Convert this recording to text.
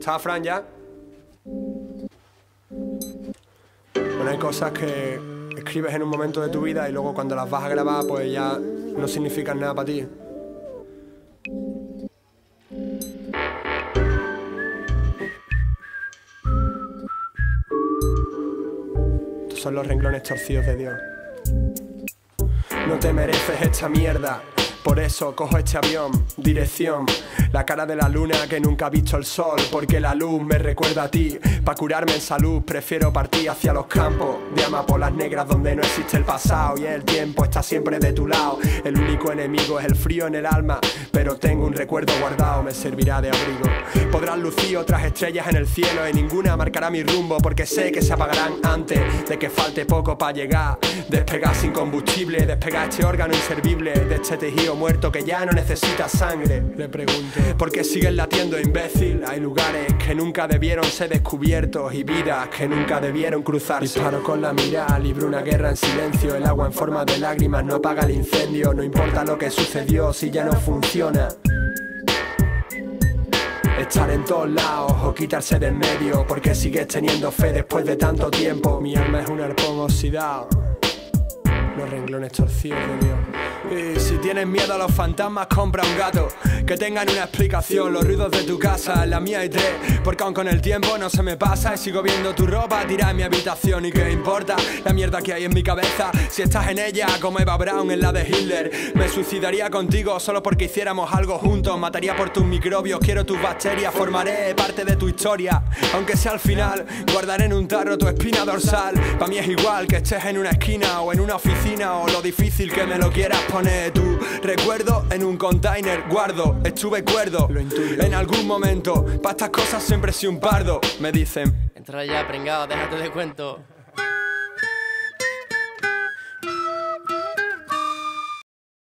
¿Está Fran ya? Bueno, hay cosas que escribes en un momento de tu vida y luego cuando las vas a grabar pues ya no significan nada para ti. Estos son los renglones torcidos de Dios. No te mereces esta mierda. Por eso cojo este avión, dirección, la cara de la luna que nunca ha visto el sol, porque la luz me recuerda a ti. Pa' curarme en salud prefiero partir hacia los campos de amapolas negras donde no existe el pasado y el tiempo está siempre de tu lado. El único enemigo es el frío en el alma, pero tengo un recuerdo guardado, me servirá de abrigo. Podrán lucir otras estrellas en el cielo y ninguna marcará mi rumbo porque sé que se apagarán antes de que falte poco para llegar. Despegar sin combustible, despegar este órgano inservible de este tejido muerto que ya no necesita sangre. Le pregunto, ¿por qué sigues latiendo imbécil? Hay lugares que nunca debieron ser descubiertos y vidas que nunca debieron cruzarse. Disparo con la mirada, libro una guerra en silencio. El agua en forma de lágrimas no apaga el incendio. No importa lo que sucedió si ya no funciona. Estar en todos lados o quitarse de en medio Porque sigues teniendo fe después de tanto tiempo Mi alma es un arpón oxidado Los renglones torcidos de Dios y si tienes miedo a los fantasmas, compra un gato. Que tengan una explicación. Los ruidos de tu casa, la mía hay tres. Porque aun con el tiempo no se me pasa. Y sigo viendo tu ropa tirada en mi habitación. ¿Y qué importa la mierda que hay en mi cabeza? Si estás en ella, como Eva Brown en la de Hitler. Me suicidaría contigo solo porque hiciéramos algo juntos. Mataría por tus microbios, quiero tus bacterias. Formaré parte de tu historia. Aunque sea al final, guardaré en un tarro tu espina dorsal. Para mí es igual que estés en una esquina o en una oficina. O lo difícil que me lo quieras poner tu recuerdo en un container, guardo, estuve cuerdo. En algún momento, para estas cosas siempre soy un pardo, me dicen. Entra ya, pringado, déjate de cuento.